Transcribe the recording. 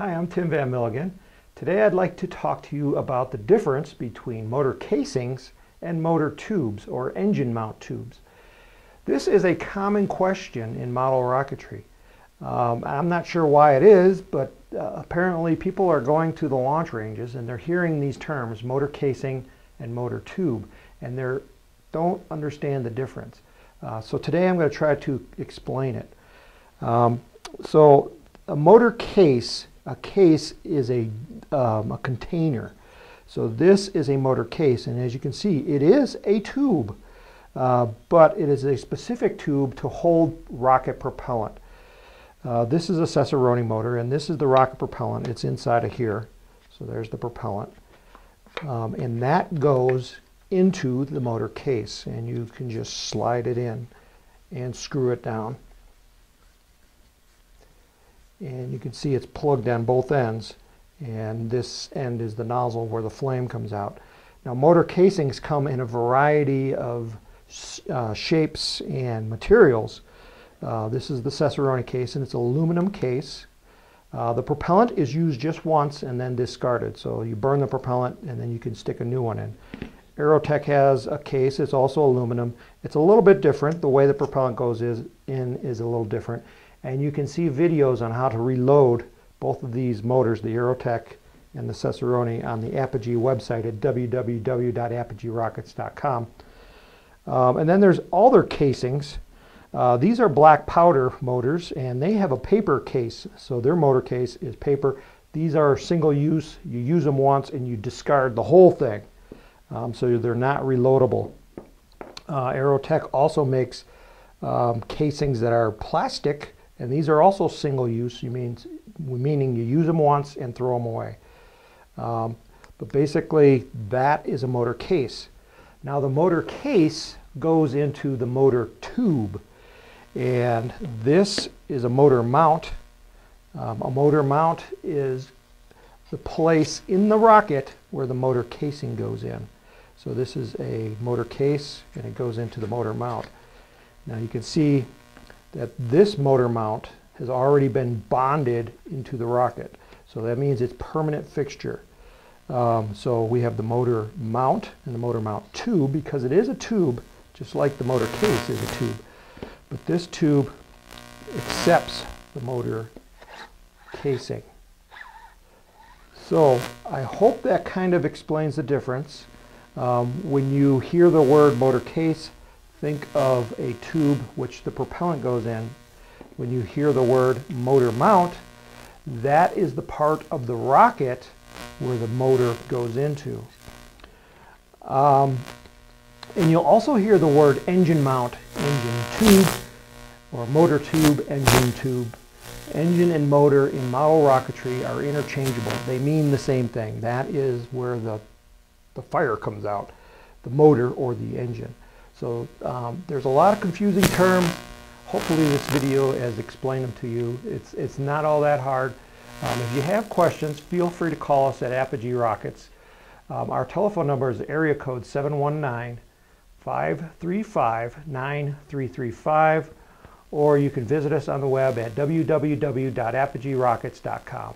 Hi, I'm Tim Van Milligan. Today I'd like to talk to you about the difference between motor casings and motor tubes or engine mount tubes. This is a common question in model rocketry. Um, I'm not sure why it is, but uh, apparently people are going to the launch ranges and they're hearing these terms, motor casing and motor tube, and they don't understand the difference. Uh, so today I'm going to try to explain it. Um, so a motor case a case is a, um, a container. So this is a motor case, and as you can see, it is a tube, uh, but it is a specific tube to hold rocket propellant. Uh, this is a Cesaroni motor, and this is the rocket propellant. It's inside of here. So there's the propellant. Um, and that goes into the motor case, and you can just slide it in and screw it down and you can see it's plugged on both ends and this end is the nozzle where the flame comes out. Now motor casings come in a variety of uh, shapes and materials. Uh, this is the Cesaroni case and it's an aluminum case. Uh, the propellant is used just once and then discarded. So you burn the propellant and then you can stick a new one in. Aerotech has a case, it's also aluminum. It's a little bit different. The way the propellant goes is in is a little different and you can see videos on how to reload both of these motors, the Aerotech and the Cesaroni, on the Apogee website at www.apogeerockets.com. Um, and then there's all their casings. Uh, these are black powder motors, and they have a paper case. So their motor case is paper. These are single use. You use them once and you discard the whole thing. Um, so they're not reloadable. Uh, Aerotech also makes um, casings that are plastic and these are also single use, you mean, meaning you use them once and throw them away. Um, but basically, that is a motor case. Now the motor case goes into the motor tube. And this is a motor mount. Um, a motor mount is the place in the rocket where the motor casing goes in. So this is a motor case and it goes into the motor mount. Now you can see that this motor mount has already been bonded into the rocket. So that means it's permanent fixture. Um, so we have the motor mount and the motor mount tube because it is a tube, just like the motor case is a tube. But this tube accepts the motor casing. So I hope that kind of explains the difference. Um, when you hear the word motor case, Think of a tube which the propellant goes in. When you hear the word motor mount, that is the part of the rocket where the motor goes into. Um, and you'll also hear the word engine mount, engine tube, or motor tube, engine tube. Engine and motor in model rocketry are interchangeable. They mean the same thing. That is where the, the fire comes out, the motor or the engine. So um, there's a lot of confusing terms. Hopefully this video has explained them to you. It's, it's not all that hard. Um, if you have questions, feel free to call us at Apogee Rockets. Um, our telephone number is area code 719-535-9335 or you can visit us on the web at www.apogeerockets.com.